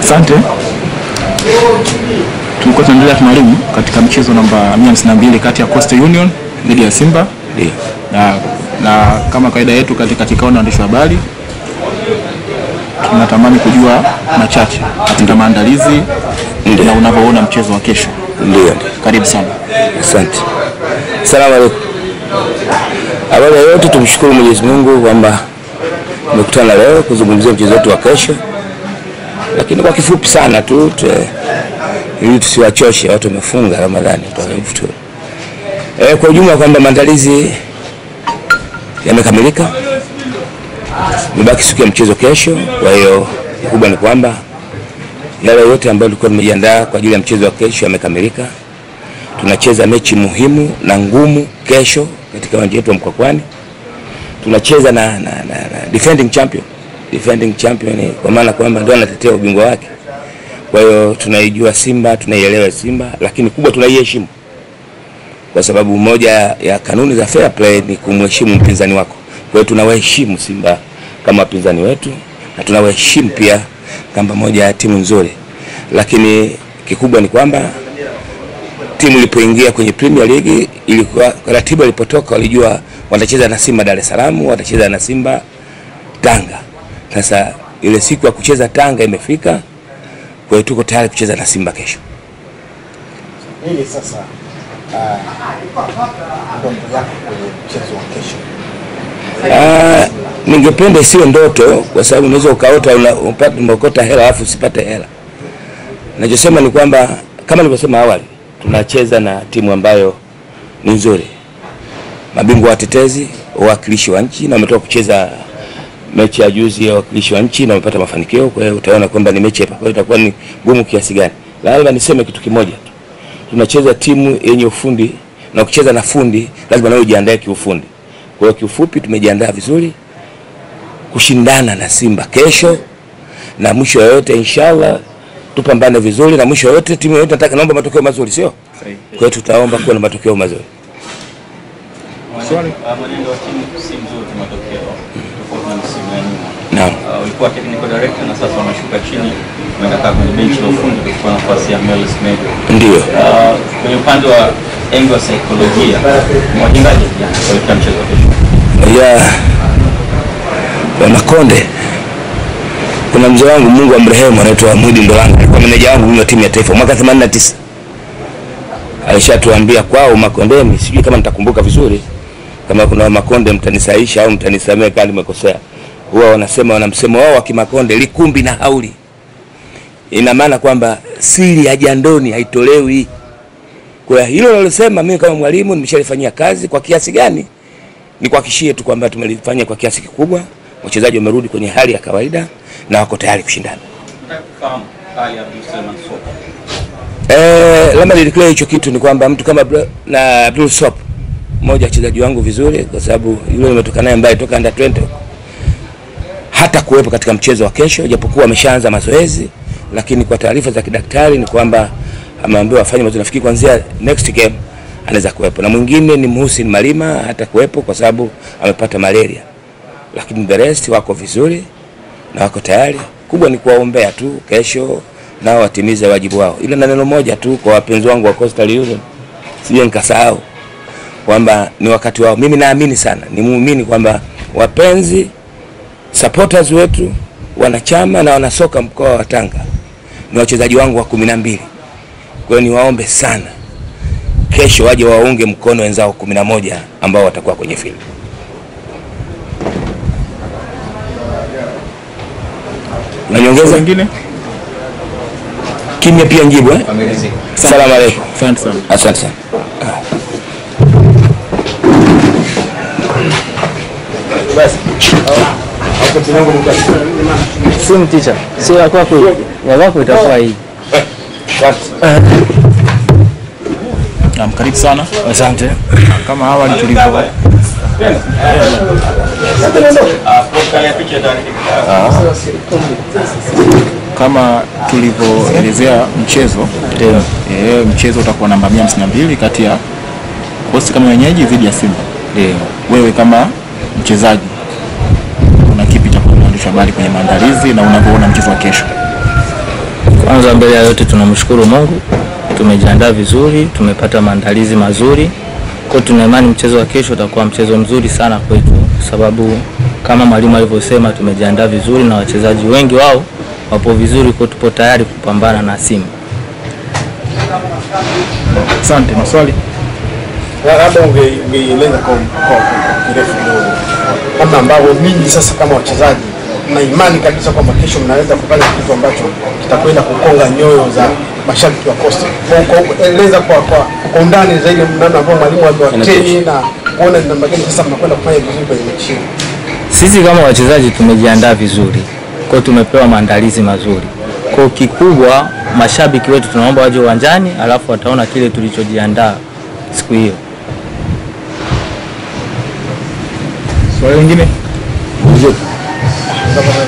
Asante. Tulikuwa tunaendelea mwalimu katika mchezo namba 152 kati ya Coastal Union dhidi ya Simba na, na kama kawaida yetu katika kikao na waandishi wa habari tunatamani kujua machache katika maandalizi na unavyoona mchezo wa kesho. Ndio. Karibu sana. Asante. Salamu alaykum. Awali ya yote tumshukuru Mwenyezi Mungu kwamba tumekutana leo kuzungumzia mchezo wetu wa kesho, lakini kwa kifupi sana tu ili tusiwachoshe watu wamefunga Ramadhani. Eh, kwa ujumla kwamba maandalizi yamekamilika, mebaki siku ya mchezo kesho. Kwa hiyo kubwa ni kwamba yale yote ambayo tulikuwa tumejiandaa kwa ajili ya mchezo wa kesho yamekamilika tunacheza mechi muhimu na ngumu kesho katika uwanja wetu wa Mkwakwani. Tunacheza na, na, na, na defending champion, defending champion kwa maana kwamba ndio anatetea ubingwa wake. Kwa hiyo tunaijua Simba, tunaielewa Simba, lakini kubwa tunaiheshimu, kwa sababu moja ya kanuni za fair play ni kumheshimu mpinzani wako. Kwa hiyo tunawaheshimu Simba kama wapinzani wetu na tunawaheshimu pia kama moja ya timu nzuri, lakini kikubwa ni kwamba timu ilipoingia kwenye Premier League ilikuwa ratiba ilipotoka, walijua watacheza na Simba Dar es Salaam, watacheza na Simba Tanga. Sasa ile siku ya kucheza Tanga imefika, kwa hiyo tuko tayari kucheza na Simba kesho. Nini sasa ah, ndoto yako kwenye mchezo wa kesho? Ah, ningependa sio ndoto, kwa sababu unaweza ukaota una- upate- umeokota hela alafu usipate hela. Nachosema ni kwamba kama nilivyosema awali, tunacheza na timu ambayo ni nzuri, mabingwa watetezi, wawakilishi wa nchi, na wametoka kucheza mechi ya juzi ya wakilishi wa nchi na wamepata mafanikio. Kwa hiyo utaona kwamba ni mechi ambayo itakuwa ni gumu kiasi gani. Labda niseme kitu kimoja tu, tunacheza timu yenye ufundi na kucheza na fundi lazima nayo ujiandae kiufundi. Kwa hiyo kiufupi, tumejiandaa vizuri kushindana na Simba kesho, na mwisho yote inshallah tupambane vizuri, na mwisho yote timu yote nataka naomba matokeo mazuri, sio? Kwa hiyo tutaomba kuwa na matokeo mazuri. Swali. Mwenendo wa timu si mzuri matokeo tofauti na msimu wa nyuma. Naam. Ah, Ulikuwa technical director na sasa unashuka chini, unaenda kaa kwenye benchi la ufundi kuchukua nafasi ya. Ndio. Uh, Kwenye upande wa engo ya saikolojia, mwajengaje vijana kuelekea mchezo kesho? Yeah. Bwana Konde, kuna mzee wangu Mungu amrehemu, anaitwa Mudi Ndolanga, alikuwa meneja wangu mimi wa timu ya taifa mwaka 89 alishatuambia kwao Makondeni, sijui kama nitakumbuka vizuri, kama kuna Makonde mtanisaisha au mtanisamee kama nimekosea. Huwa wanasema wana msemo wao wa Kimakonde, likumbi na hauli. Ina maana kwamba siri ya jandoni haitolewi. Kwa hilo nalosema mimi kama mwalimu nimeshalifanyia kazi kwa kiasi gani Ni kuhakishie tu kwamba tumelifanya kwa kiasi kikubwa. Wachezaji wamerudi kwenye hali ya kawaida na wako tayari kushindana. Sopo. Eh, lama nilikuwa hicho kitu ni kwamba mtu kama na Abdul Sop mmoja wa wachezaji wangu vizuri, kwa sababu yule nimetoka naye ambaye toka under 20 hata kuwepo katika mchezo wa kesho, japokuwa ameshaanza mazoezi, lakini kwa taarifa za kidaktari ni kwamba ameambiwa afanye mazoezi. Nafikiri kuanzia next game anaweza kuwepo, na mwingine ni Muhsin Malima hata kuwepo kwa sababu amepata malaria, lakini the rest wako vizuri na wako tayari. Kubwa ni kuwaombea tu kesho nao watimize wajibu wao, ila na neno moja tu kwa wapenzi wangu wa Coastal Union, sije nikasahau kwamba ni wakati wao. Mimi naamini sana, ni muumini kwamba wapenzi supporters wetu, wanachama na wanasoka mkoa wa Tanga ni wachezaji wangu wa kumi na mbili. Kwa hiyo niwaombe sana kesho waje waunge mkono wenzao kumi na moja ambao watakuwa kwenye filamu. Na nyongeza Wengine? kimya pia njibu eh? Salamu alaykum. Asante sana. Sana. Simu ticha, sio ya kwako, ya kwako itakuwa hii. Naam, karibu sana. Asante. Kama awali tulivyo kama tulivyoelezea mchezo yeah. e, mchezo utakuwa namba 152 kati ya Coastal kama wenyeji dhidi ya Simba. Ndio. Wewe kama mchezaji una kipi cha kuandisha habari kwenye maandalizi na unavyoona mchezo wa kesho? Kwanza mbele ya yote tunamshukuru Mungu, tumejiandaa vizuri, tumepata maandalizi mazuri. Kwa tuna imani mchezo wa kesho utakuwa mchezo mzuri sana kwetu, kwa sababu kama mwalimu alivyosema, tumejiandaa vizuri na wachezaji wengi wao wapo vizuri, kwa tupo tayari kupambana na Simba. Asante. Maswali? La- labda unge- ungeieleza kwa kirefu kidogo ambavyo ninyi sasa kama wachezaji na imani kabisa kwamba kesho mnaweza kufanya kitu ambacho kitakwenda kukonga nyoyo za mashabiki wa Costa. Eleza kwa kwa undani zaidi namna mwalimu aliwateni na kuona namna gani sasa mnakwenda kufanya vizuri kwenye mechi. Sisi kama wachezaji tumejiandaa vizuri, kwa tumepewa maandalizi mazuri. Kwa kikubwa, mashabiki wetu tunaomba waje uwanjani, alafu wataona kile tulichojiandaa siku hiyo. Soalan gini. Wujud. Sama-sama.